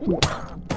Wow.